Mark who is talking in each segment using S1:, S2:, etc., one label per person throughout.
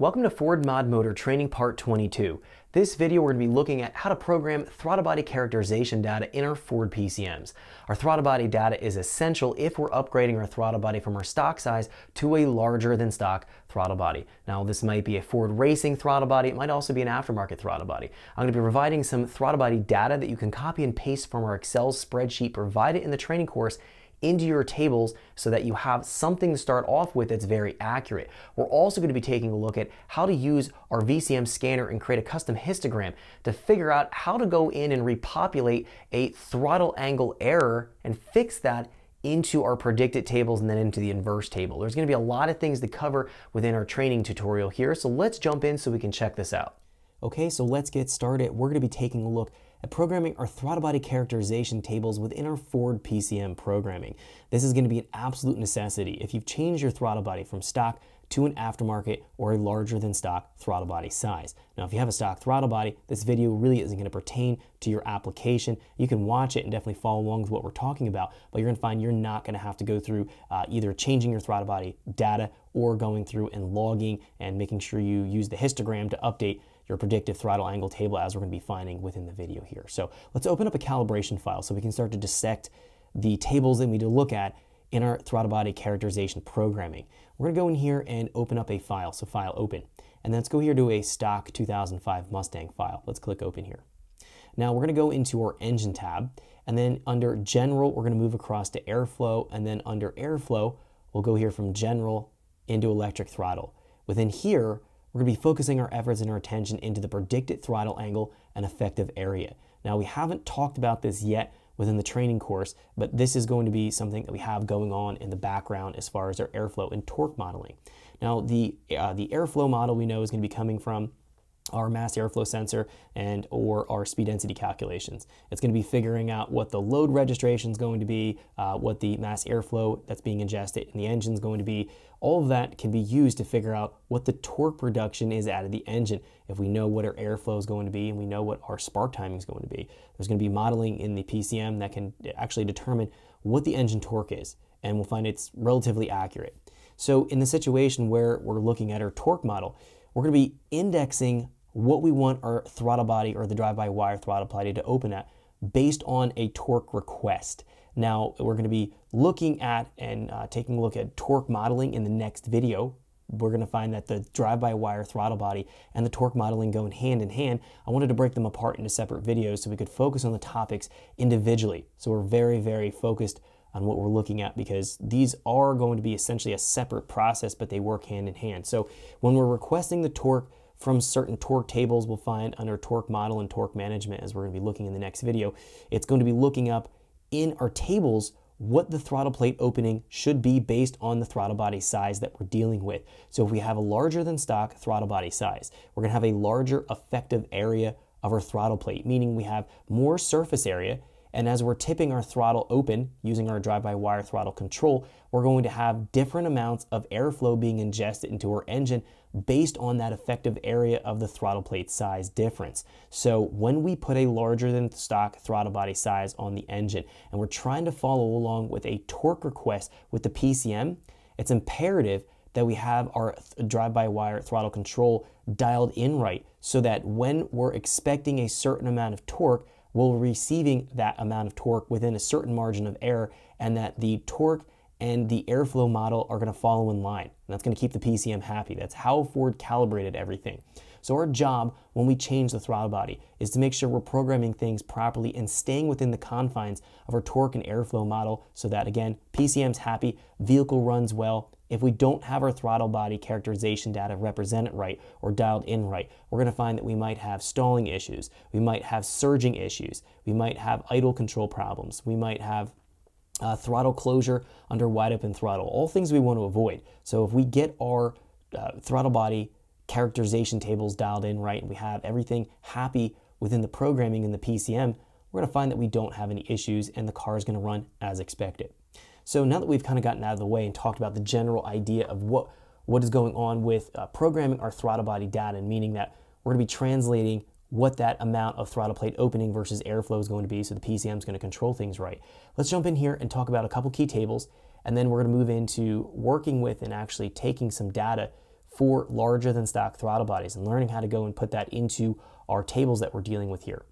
S1: Welcome to Ford Mod Motor Training Part 22. This video we're going to be looking at how to program throttle body characterization data in our Ford PCMs. Our throttle body data is essential if we're upgrading our throttle body from our stock size to a larger than stock throttle body. Now this might be a Ford racing throttle body, it might also be an aftermarket throttle body. I'm going to be providing some throttle body data that you can copy and paste from our Excel spreadsheet provided in the training course into your tables so that you have something to start off with that's very accurate. We're also going to be taking a look at how to use our VCM scanner and create a custom histogram to figure out how to go in and repopulate a throttle angle error and fix that into our predicted tables and then into the inverse table. There's going to be a lot of things to cover within our training tutorial here, so let's jump in so we can check this out. Okay, so let's get started. We're going to be taking a look at programming our throttle body characterization tables within our Ford PCM programming. This is going to be an absolute necessity if you've changed your throttle body from stock to an aftermarket or a larger than stock throttle body size. Now, if you have a stock throttle body, this video really isn't to pertain to your application. You can watch it and definitely follow along with what we're talking about, but you're going to find you're not going to have to go through uh, either changing your throttle body data or going through and logging and making sure you use the histogram to update your predictive throttle angle table as we're going to be finding within the video here. So let's open up a calibration file so we can start to dissect the tables that we need to look at in our throttle body characterization programming. We're going to go in here and open up a file, so file open. And let's go here to a stock 2005 Mustang file. Let's click open here. Now we're going to go into our engine tab and then under general we're going to move across to airflow and then under airflow we'll go here from general into electric throttle. Within here we're going to be focusing our efforts and our attention into the predicted throttle angle and effective area. Now, we haven't talked about this yet within the training course, but this is going to be something that we have going on in the background as far as our airflow and torque modeling. Now, the, uh, the airflow model we know is going to be coming from our mass airflow sensor and or our speed density calculations. It's going to be figuring out what the load registration is going to be, uh, what the mass airflow that's being ingested in the engine is going to be. All of that can be used to figure out what the torque production is out of the engine. If we know what our airflow is going to be and we know what our spark timing is going to be, there's going to be modeling in the PCM that can actually determine what the engine torque is, and we'll find it's relatively accurate. So in the situation where we're looking at our torque model, we're going to be indexing what we want our throttle body or the drive-by-wire throttle body to open at based on a torque request. Now, we're going to be looking at and uh, taking a look at torque modeling in the next video. We're going to find that the drive-by-wire throttle body and the torque modeling go hand in hand. I wanted to break them apart into separate videos so we could focus on the topics individually. So we're very, very focused on what we're looking at because these are going to be essentially a separate process, but they work hand in hand. So when we're requesting the torque from certain torque tables we'll find under torque model and torque management as we're going to be looking in the next video. It's going to be looking up in our tables what the throttle plate opening should be based on the throttle body size that we're dealing with. So if we have a larger than stock throttle body size, we're going to have a larger effective area of our throttle plate, meaning we have more surface area and as we're tipping our throttle open using our drive-by-wire throttle control, we're going to have different amounts of airflow being ingested into our engine based on that effective area of the throttle plate size difference. So when we put a larger than stock throttle body size on the engine and we're trying to follow along with a torque request with the PCM, it's imperative that we have our drive-by-wire throttle control dialed in right so that when we're expecting a certain amount of torque, we're receiving that amount of torque within a certain margin of error and that the torque and the airflow model are going to follow in line. And that's going to keep the PCM happy. That's how Ford calibrated everything. So our job when we change the throttle body is to make sure we're programming things properly and staying within the confines of our torque and airflow model so that again, PCM's happy, vehicle runs well, if we don't have our throttle body characterization data represented right or dialed in right, we're going to find that we might have stalling issues, we might have surging issues, we might have idle control problems, we might have uh, throttle closure under wide open throttle, all things we want to avoid. So if we get our uh, throttle body characterization tables dialed in right and we have everything happy within the programming in the PCM, we're to find that we don't have any issues and the car is going to run as expected. So now that we've kind of gotten out of the way and talked about the general idea of what, what is going on with uh, programming our throttle body data, and meaning that we're to be translating what that amount of throttle plate opening versus airflow is going to be so the PCM is going to control things right. Let's jump in here and talk about a couple key tables, and then we're going to move into working with and actually taking some data for larger than stock throttle bodies and learning how to go and put that into our tables that we're dealing with here.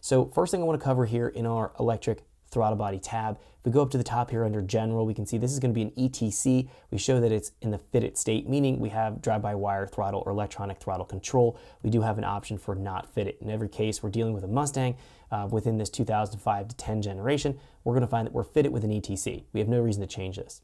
S1: So first thing I want to cover here in our electric throttle body tab. If we go up to the top here under general, we can see this is going to be an ETC. We show that it's in the fitted state, meaning we have drive-by-wire throttle or electronic throttle control. We do have an option for not fitted. In every case, we're dealing with a Mustang uh, within this 2005 to 10 generation. We're going to find that we're fitted with an ETC. We have no reason to change this.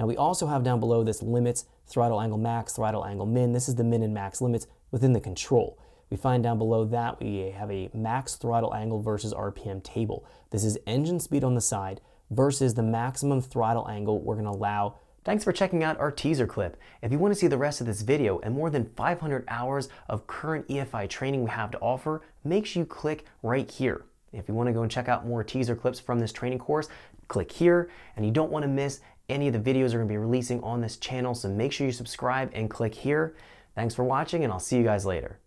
S1: Now we also have down below this limits, throttle angle max, throttle angle min. This is the min and max limits within the control. We find down below that we have a max throttle angle versus RPM table. This is engine speed on the side versus the maximum throttle angle we're gonna allow
S2: Thanks for checking out our teaser clip. If you want to see the rest of this video and more than 500 hours of current EFI training we have to offer, make sure you click right here. If you want to go and check out more teaser clips from this training course, click here. And you don't want to miss any of the videos we're going to be releasing on this channel, so make sure you subscribe and click here. Thanks for watching, and I'll see you guys later.